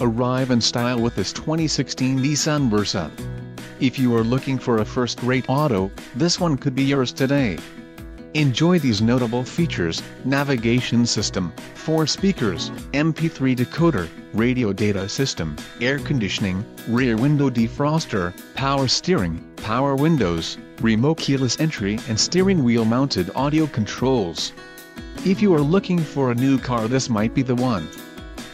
Arrive in style with this 2016 Nissan Versa. If you are looking for a first-rate auto, this one could be yours today. Enjoy these notable features, navigation system, 4 speakers, MP3 decoder, radio data system, air conditioning, rear window defroster, power steering, power windows, remote keyless entry and steering wheel mounted audio controls. If you are looking for a new car this might be the one.